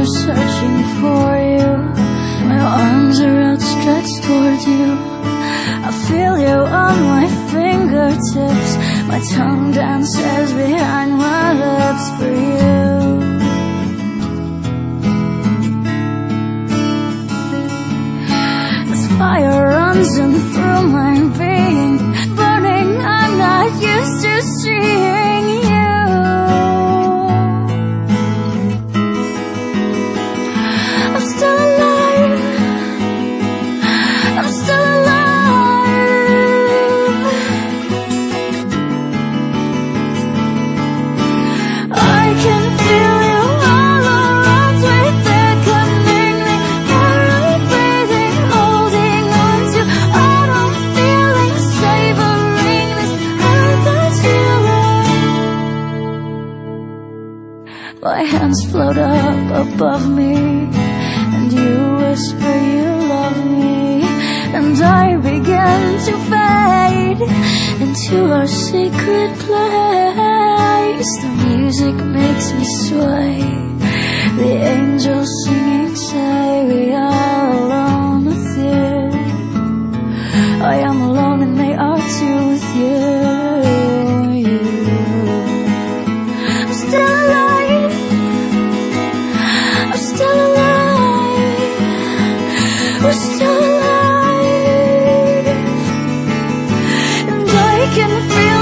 are searching for you. My arms are outstretched towards you. I feel you on my fingertips. My tongue dances behind my lips for you. This fire runs in through my being My hands float up above me And you whisper you love me. And I begin to fade Into our secret place. The music makes me sway. The angels sing can feel